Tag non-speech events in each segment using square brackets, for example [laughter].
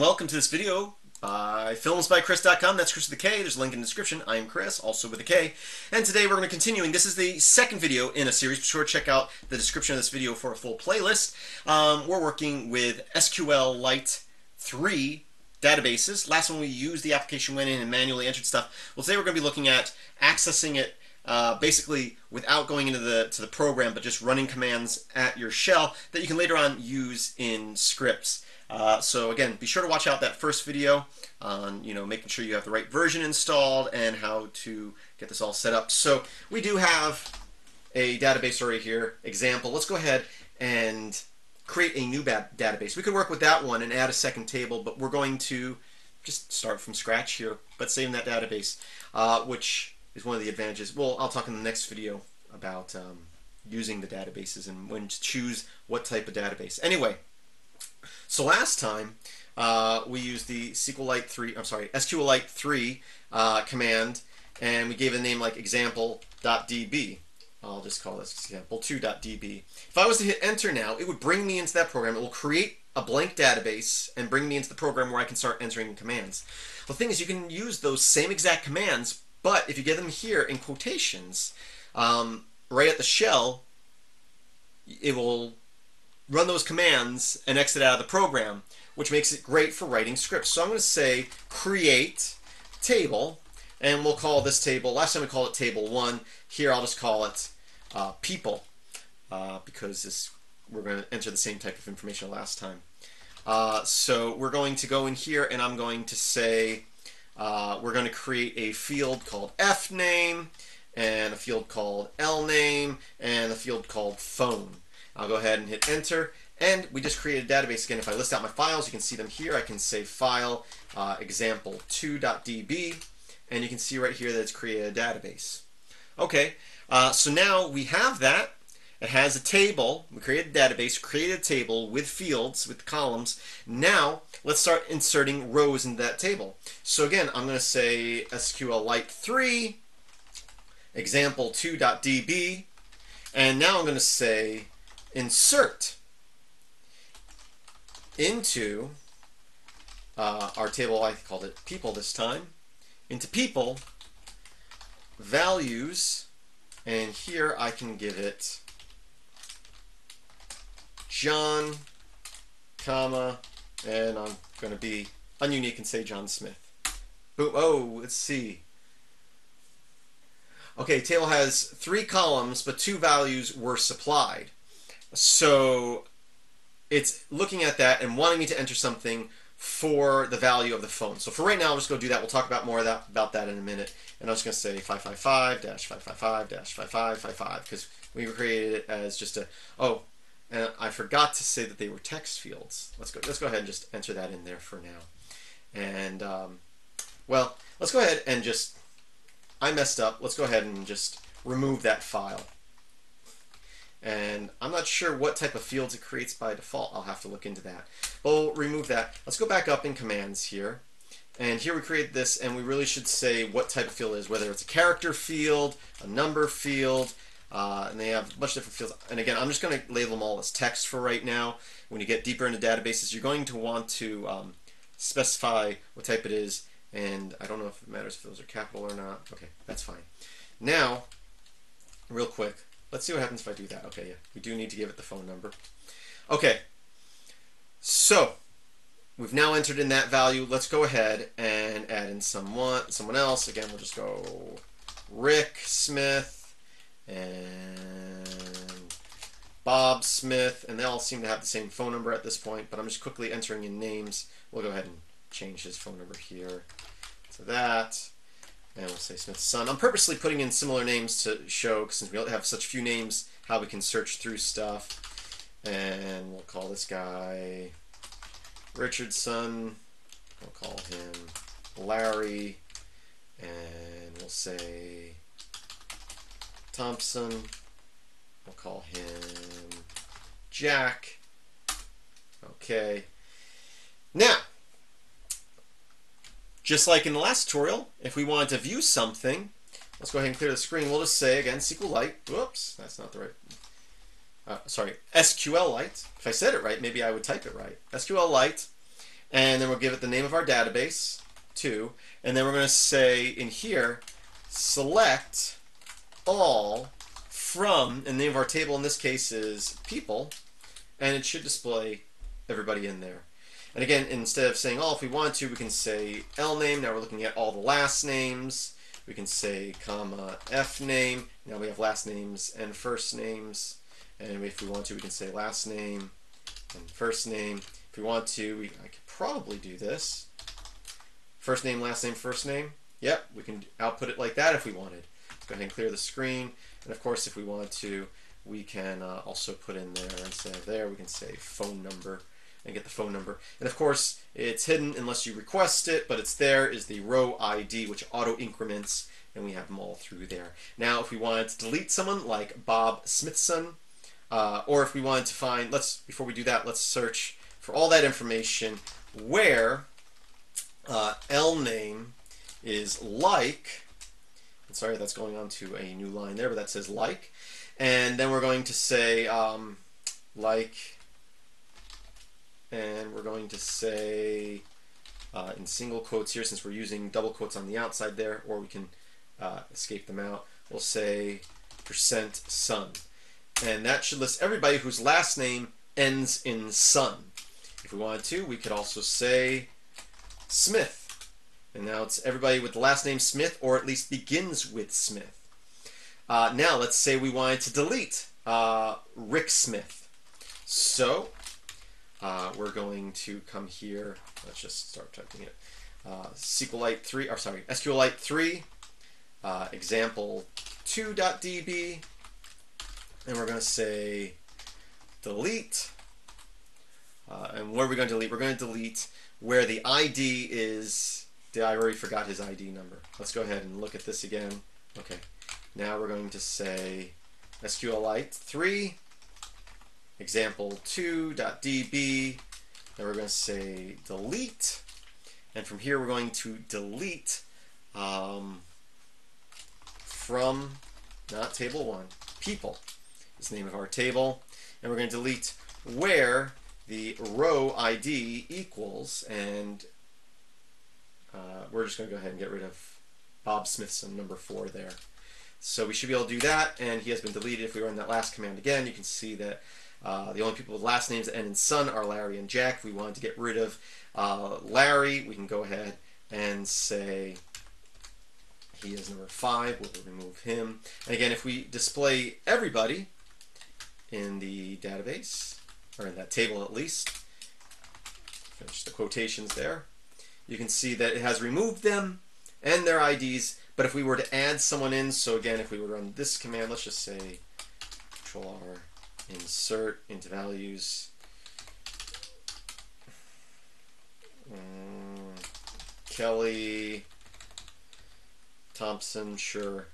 and welcome to this video by filmsbykris.com. That's Kris with a K. There's a link in the description. I am Kris, also with a K. And today we're going to continuing. This is the second video in a series. Be sure to check out the description of this video for a full playlist. Um, we're working with SQLite 3 databases. Last one we used the application, went in and manually entered stuff. Well, today we're going to be looking at accessing it uh, basically without going into the to the program, but just running commands at your shell that you can later on use in scripts. Uh, so again, be sure to watch out that first video on you know making sure you have the right version installed and how to get this all set up. So we do have a database already here example. Let's go ahead and create a new database. We could work with that one and add a second table, but we're going to just start from scratch here, but save that database, uh, which is one of the advantages. Well, I'll talk in the next video about um, using the databases and when to choose what type of database. Anyway, so last time uh, we used the SQLite 3, I'm sorry, SQLite 3 uh, command and we gave a name like example.db. I'll just call this example2.db. If I was to hit enter now, it would bring me into that program. It will create a blank database and bring me into the program where I can start entering commands. The thing is, you can use those same exact commands, but if you get them here in quotations, um, right at the shell, it will run those commands and exit out of the program, which makes it great for writing scripts. So I'm going to say create table, and we'll call this table, last time we called it table 1. Here I'll just call it uh, people, uh, because this, we're going to enter the same type of information last time. Uh, so we're going to go in here and I'm going to say uh, we're going to create a field called F name and a field called L name and a field called phone. I'll go ahead and hit enter and we just created a database again. If I list out my files, you can see them here. I can say file uh, example2.db and you can see right here that it's created a database. Okay, uh, so now we have that. It has a table. We created a database, created a table with fields, with columns. Now, let's start inserting rows into that table. So again, I'm going to say SQLite 3 example2.db and now I'm going to say insert into uh, our table, I called it people this time, into people, values, and here I can give it John, comma, and I'm going to be ununique and say John Smith. Boom. Oh, let's see. Okay, table has three columns, but two values were supplied. So it's looking at that and wanting me to enter something for the value of the phone. So for right now, I'll just go do that. We'll talk about more that, about that in a minute. And I'm just going to say 555-555-5555 because we created it as just a, oh, and I forgot to say that they were text fields. Let's go, let's go ahead and just enter that in there for now. And, um, well, let's go ahead and just, I messed up. Let's go ahead and just remove that file. And I'm not sure what type of fields it creates by default. I'll have to look into that. But we'll remove that. Let's go back up in commands here. And here we create this, and we really should say what type of field is, whether it's a character field, a number field, uh, and they have a bunch of different fields. And again, I'm just going to label them all as text for right now. When you get deeper into databases, you're going to want to um, specify what type it is. And I don't know if it matters if those are capital or not. Okay, that's fine. Now, real quick, let's see what happens if I do that. Okay, yeah, we do need to give it the phone number. Okay, so we've now entered in that value. Let's go ahead and add in someone, someone else. Again, we'll just go Rick Smith and Bob Smith, and they all seem to have the same phone number at this point, but I'm just quickly entering in names. We'll go ahead and change his phone number here to that. And we'll say Smithson. I'm purposely putting in similar names to show, since we have such few names, how we can search through stuff. And we'll call this guy Richardson. We'll call him Larry. And we'll say Thompson. We'll call him Jack. Okay. Now, just like in the last tutorial, if we wanted to view something, let's go ahead and clear the screen. We'll just say, again, SQLite. Whoops, that's not the right... Uh, sorry, SQLite. If I said it right, maybe I would type it right. SQLite. and then we'll give it the name of our database, two, and then we're going to say in here, select all from, and the name of our table in this case is people, and it should display everybody in there. And again, instead of saying all, if we want to, we can say L name. Now we're looking at all the last names. We can say comma F name. Now we have last names and first names. And if we want to, we can say last name and first name. If we want to, we, I could probably do this. First name, last name, first name. Yep, we can output it like that if we wanted. Let's go ahead and clear the screen. And of course, if we want to, we can uh, also put in there, instead of there, we can say phone number and get the phone number. And of course, it's hidden unless you request it, but it's there is the row ID, which auto increments, and we have them all through there. Now, if we wanted to delete someone like Bob Smithson, uh, or if we wanted to find, let's before we do that, let's search for all that information where uh, L name is like, sorry, that's going on to a new line there, but that says like, and then we're going to say um, like and we're going to say uh, in single quotes here since we're using double quotes on the outside there or we can uh, escape them out we'll say percent son and that should list everybody whose last name ends in son if we wanted to we could also say Smith. And now it's everybody with the last name Smith or at least begins with Smith. Uh, now let's say we wanted to delete uh, Rick Smith. So uh, we're going to come here. Let's just start typing it. Uh, SQLite 3, or sorry, SQLite 3, uh, example 2.db, and we're going to say delete. Uh, and where are we going to delete? We're going to delete where the ID is. Did I already forgot his ID number. Let's go ahead and look at this again. Okay. Now we're going to say SQLite 3 example 2.db. Then we're going to say delete. And from here, we're going to delete um, from, not table one, people is the name of our table. And we're going to delete where the row ID equals, and uh, we're just going to go ahead and get rid of Bob Smithson, number four there. So we should be able to do that, and he has been deleted. If we run that last command again, you can see that uh, the only people with last names that end in son are Larry and Jack. If we wanted to get rid of uh, Larry, we can go ahead and say he is number five. We'll remove him. And again, if we display everybody in the database, or in that table at least, finish the quotations there, you can see that it has removed them and their IDs. But if we were to add someone in, so again, if we were to run this command, let's just say Control R insert into values. Um, Kelly Thompson, sure.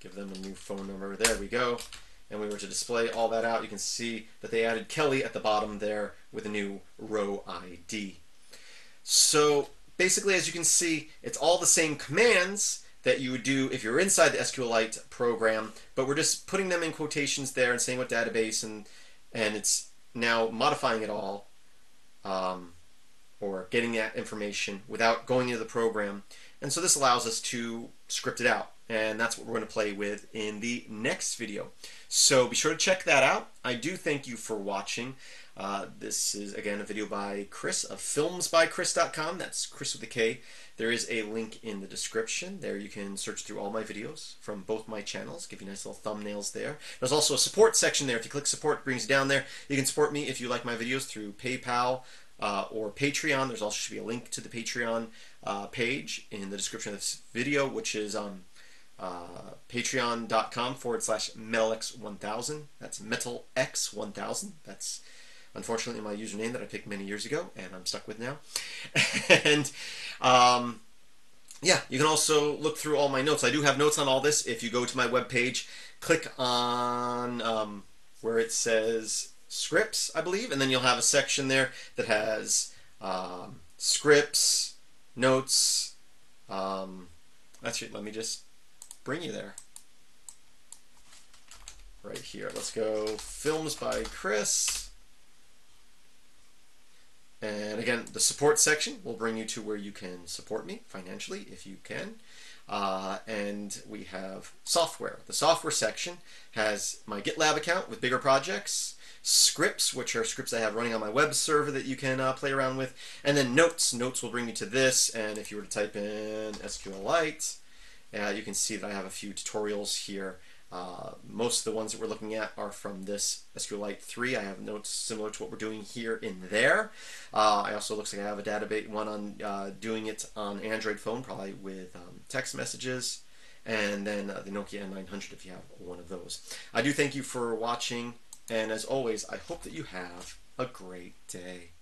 Give them a new phone number. There we go. And we were to display all that out, you can see that they added Kelly at the bottom there with a new row ID. So basically, as you can see, it's all the same commands, that you would do if you're inside the SQLite program, but we're just putting them in quotations there and saying what database and and it's now modifying it all um, or getting that information without going into the program. And so this allows us to script it out. And that's what we're going to play with in the next video. So be sure to check that out. I do thank you for watching. Uh, this is, again, a video by Kris of filmsbykris.com. That's Kris with a K. There is a link in the description. There you can search through all my videos from both my channels. Give you nice little thumbnails there. There's also a support section there. If you click support, it brings you down there. You can support me if you like my videos through PayPal uh, or Patreon. There's also should be a link to the Patreon uh, page in the description of this video, which is um, uh, patreon.com forward slash metalx1000. That's metalx1000. That's unfortunately my username that I picked many years ago and I'm stuck with now. [laughs] and um, yeah, you can also look through all my notes. I do have notes on all this. If you go to my webpage, click on um, where it says scripts, I believe, and then you'll have a section there that has um, scripts, notes. Um, actually, let me just bring you there. Right here. Let's go films by Kris. And again, the support section will bring you to where you can support me financially if you can. Uh, and we have software. The software section has my GitLab account with bigger projects, scripts, which are scripts I have running on my web server that you can uh, play around with, and then notes. Notes will bring you to this, and if you were to type in SQLite, uh, you can see that I have a few tutorials here uh, most of the ones that we're looking at are from this SQLite 3. I have notes similar to what we're doing here in there. Uh, I also looks like I have a database one on uh, doing it on Android phone, probably with um, text messages, and then uh, the Nokia N900 if you have one of those. I do thank you for watching, and as always, I hope that you have a great day.